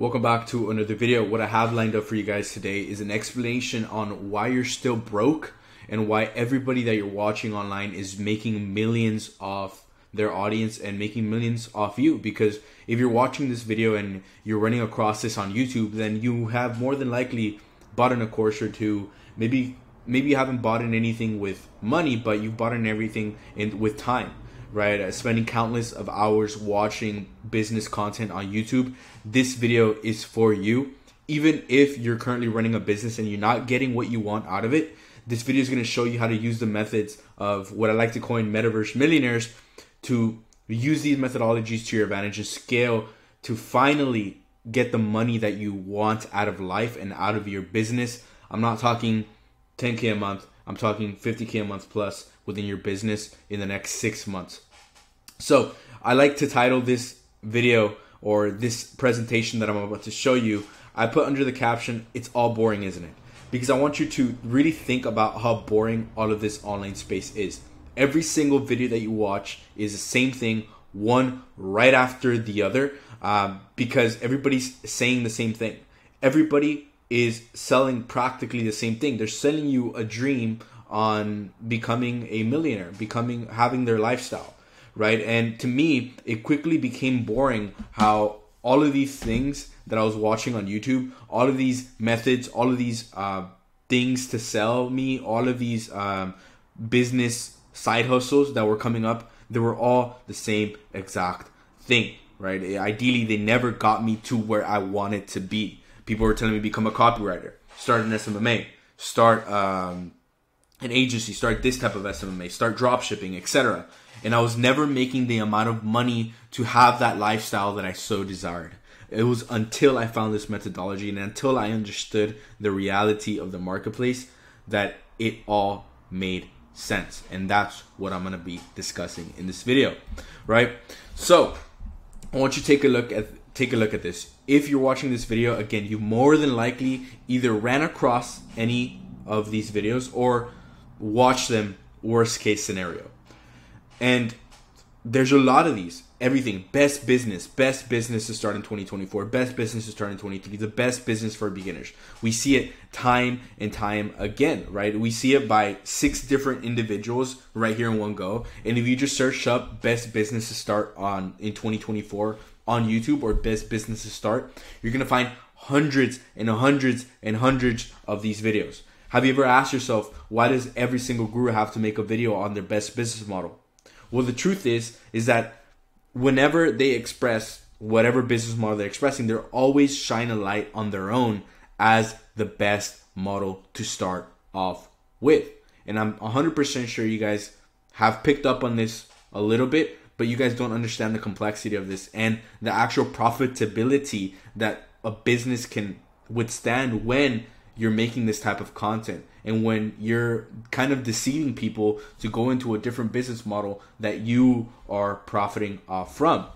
Welcome back to another video. What I have lined up for you guys today is an explanation on why you're still broke and why everybody that you're watching online is making millions off their audience and making millions off you. Because if you're watching this video and you're running across this on YouTube then you have more than likely bought in a course or two. Maybe maybe you haven't bought in anything with money but you've bought in everything in with time right? Uh, spending countless of hours watching business content on YouTube. This video is for you. Even if you're currently running a business and you're not getting what you want out of it, this video is going to show you how to use the methods of what I like to coin metaverse millionaires to use these methodologies to your advantage and scale to finally get the money that you want out of life and out of your business. I'm not talking 10k a month. I'm talking 50k a month plus within your business in the next six months. So I like to title this video or this presentation that I'm about to show you. I put under the caption, It's all boring, isn't it? Because I want you to really think about how boring all of this online space is. Every single video that you watch is the same thing, one right after the other, um, because everybody's saying the same thing. Everybody is selling practically the same thing. They're selling you a dream on becoming a millionaire, becoming having their lifestyle, right? And to me, it quickly became boring how all of these things that I was watching on YouTube, all of these methods, all of these uh, things to sell me, all of these um, business side hustles that were coming up, they were all the same exact thing, right? Ideally, they never got me to where I wanted to be. People were telling me become a copywriter, start an SMMA, start um, an agency, start this type of SMMA, start drop shipping, etc. And I was never making the amount of money to have that lifestyle that I so desired. It was until I found this methodology and until I understood the reality of the marketplace that it all made sense. And that's what I'm going to be discussing in this video, right? So, I want you to take a look at take a look at this. If you're watching this video, again, you more than likely either ran across any of these videos or watch them worst case scenario. And there's a lot of these. Everything. Best business. Best business to start in 2024. Best business to start in 2023. The best business for beginners. We see it time and time again, right? We see it by six different individuals right here in one go. And if you just search up best business to start on in 2024 on YouTube or best business to start, you're going to find hundreds and hundreds and hundreds of these videos. Have you ever asked yourself, why does every single guru have to make a video on their best business model? Well, the truth is, is that whenever they express whatever business model they're expressing, they're always shine a light on their own as the best model to start off with. And I'm 100% sure you guys have picked up on this a little bit, but you guys don't understand the complexity of this and the actual profitability that a business can withstand when you're making this type of content and when you're kind of deceiving people to go into a different business model that you are profiting off from.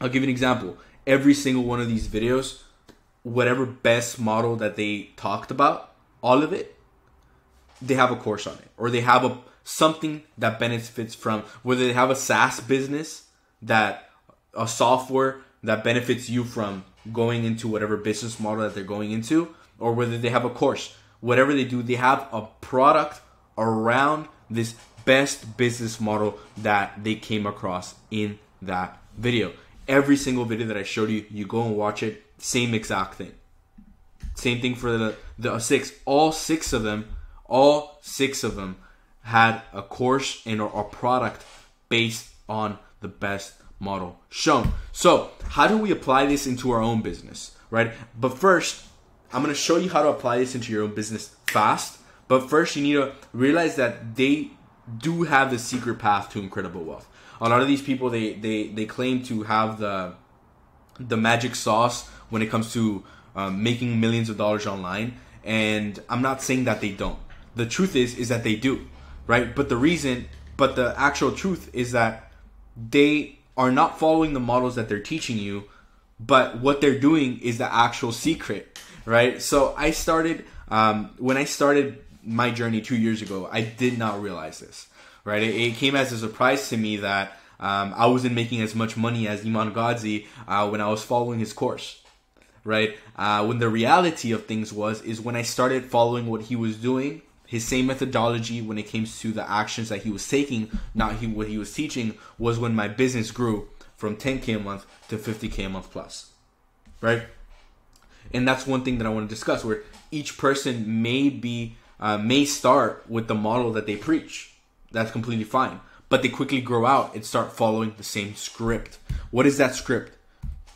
I'll give you an example. Every single one of these videos, whatever best model that they talked about, all of it, they have a course on it or they have a something that benefits from whether they have a SaaS business that a software that benefits you from going into whatever business model that they're going into or whether they have a course, whatever they do, they have a product around this best business model that they came across in that video. Every single video that I showed you, you go and watch it, same exact thing. Same thing for the the six. All six of them, all six of them had a course and or a product based on the best model shown. So, how do we apply this into our own business, right? But first, I'm going to show you how to apply this into your own business fast. But first, you need to realize that they do have the secret path to incredible wealth. A lot of these people they they they claim to have the the magic sauce when it comes to um, making millions of dollars online, and I'm not saying that they don't. The truth is is that they do, right? But the reason, but the actual truth is that they are not following the models that they're teaching you, but what they're doing is the actual secret right? So I started um, when I started my journey two years ago. I did not realize this, right? It, it came as a surprise to me that um, I wasn't making as much money as Iman Gadzhi uh, when I was following his course, right? Uh, when the reality of things was is when I started following what he was doing, his same methodology when it came to the actions that he was taking, not he, what he was teaching, was when my business grew from 10k a month to 50k a month plus, right? And that's one thing that I want to discuss where each person may be uh, may start with the model that they preach. That's completely fine, but they quickly grow out and start following the same script. What is that script?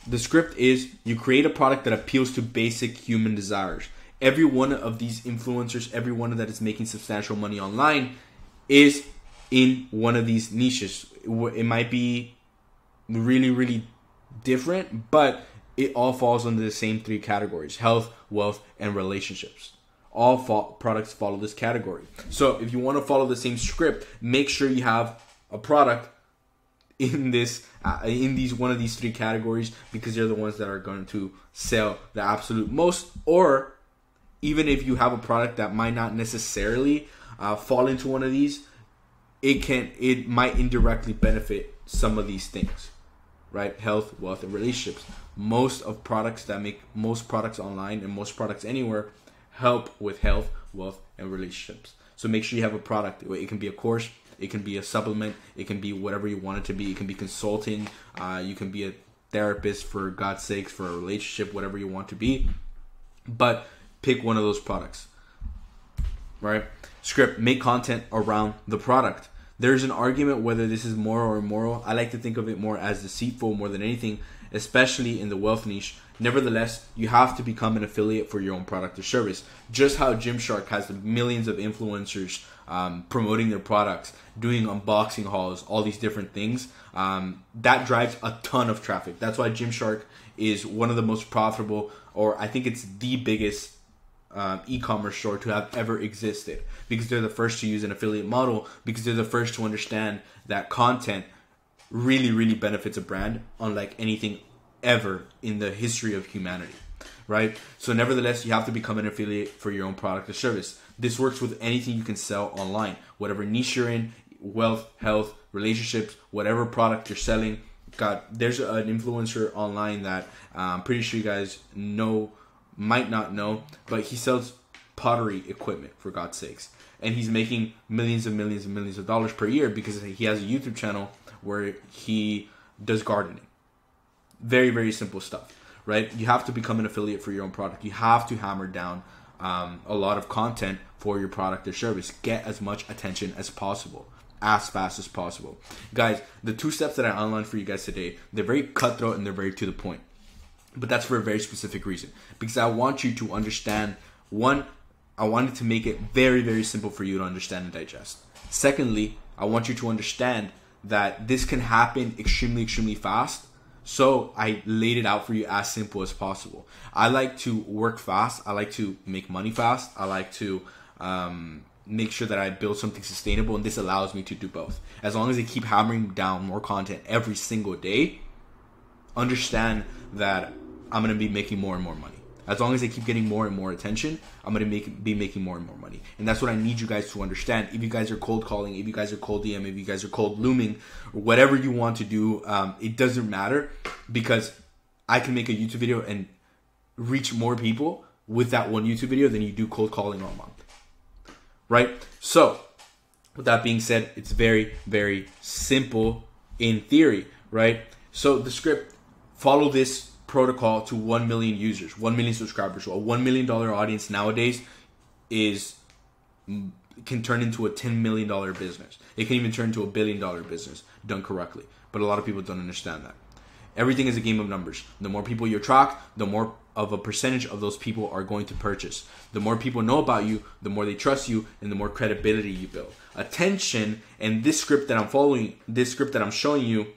The script is you create a product that appeals to basic human desires. Every one of these influencers, every one that is making substantial money online, is in one of these niches. It might be really, really different, but it all falls under the same three categories health, wealth, and relationships. All fo- products follow this category. So if you want to follow the same script, make sure you have a product in this uh, in these one of these three categories because they're the ones that are going to sell the absolute most or even if you have a product that might not necessarily uh, fall into one of these it can it might indirectly benefit some of these things right health wealth and relationships most of products that make most products online and most products anywhere help with health wealth and relationships so make sure you have a product it can be a course it can be a supplement. It can be whatever you want it to be. It can be consulting. Uh, you can be a therapist for God's sakes, for a relationship, whatever you want to be. But pick one of those products. Right? Script, make content around the product. There's an argument whether this is moral or immoral. I like to think of it more as deceitful more than anything, especially in the wealth niche. Nevertheless, you have to become an affiliate for your own product or service. Just how Gymshark has millions of influencers um, promoting their products, doing unboxing hauls, all these different things. Um, that drives a ton of traffic. That's why Gymshark is one of the most profitable, or I think it's the biggest um, e-commerce store to have ever existed. Because they're the first to use an affiliate model because they're the first to understand that content really really benefits a brand unlike anything ever in the history of humanity right? So nevertheless you have to become an affiliate for your own product or service. This works with anything you can sell online, whatever niche you're in, wealth, health, relationships, whatever product you're selling. God, there's an influencer online that uh, I'm pretty sure you guys know, might not know, but he sells pottery equipment for God's sakes, and he's making millions and millions and millions of dollars per year because he has a YouTube channel where he does gardening. Very very simple stuff, right? You have to become an affiliate for your own product. You have to hammer down um, a lot of content for your product or service. Get as much attention as possible, as fast as possible. Guys, the two steps that I outlined for you guys today, they're very cutthroat and they're very to the point. But that's for a very specific reason. Because I want you to understand one, I wanted to make it very, very simple for you to understand and digest. Secondly, I want you to understand that this can happen extremely, extremely fast so I laid it out for you as simple as possible. I like to work fast. I like to make money fast. I like to um, make sure that I build something sustainable, and this allows me to do both. As long as I keep hammering down more content every single day, understand that I'm gonna be making more and more money. As long as I keep getting more and more attention, I'm gonna make be making more and more money. And that's what I need you guys to understand. If you guys are cold calling, if you guys are cold DM, if you guys are cold looming, whatever you want to do, um, it doesn't matter because I can make a YouTube video and reach more people with that one YouTube video than you do cold calling all month. Right? So, with that being said, it's very, very simple in theory, right? So the script follow this protocol to 1 million users, 1 million subscribers. So a $1 million audience nowadays is can turn into a $10 million business. It can even turn into a billion dollar business done correctly. But a lot of people don't understand that. Everything is a game of numbers. The more people you attract, the more of a percentage of those people are going to purchase. The more people know about you, the more they trust you, and the more credibility you build. Attention and this script that I'm following, this script that I'm showing you,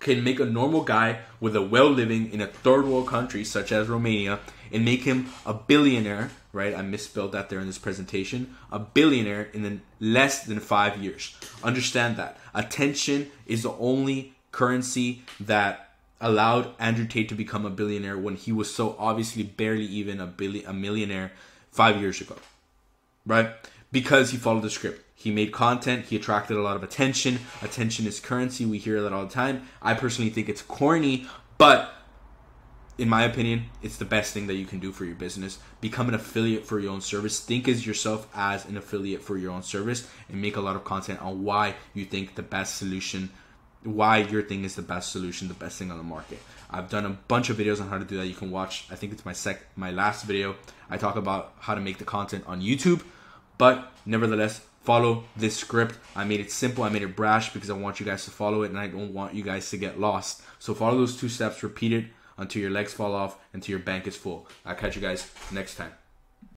can make a normal guy with a well living in a third world country such as Romania and make him a billionaire, right? I misspelled that there in this presentation. A billionaire in less than five years. Understand that. Attention is the only currency that allowed Andrew Tate to become a billionaire when he was so obviously barely even a billion, a millionaire five years ago, right? Because he followed the script. He made content. He attracted a lot of attention. Attention is currency. We hear that all the time. I personally think it's corny, but in my opinion, it's the best thing that you can do for your business. Become an affiliate for your own service. Think as yourself as an affiliate for your own service and make a lot of content on why you think the best solution, why your thing is the best solution, the best thing on the market. I've done a bunch of videos on how to do that. You can watch, I think it's my sec my last video. I talk about how to make the content on YouTube, but nevertheless, follow this script. I made it simple, I made it brash because I want you guys to follow it and I don't want you guys to get lost. So follow those two steps, repeat it until your legs fall off, until your bank is full. I'll catch you guys next time.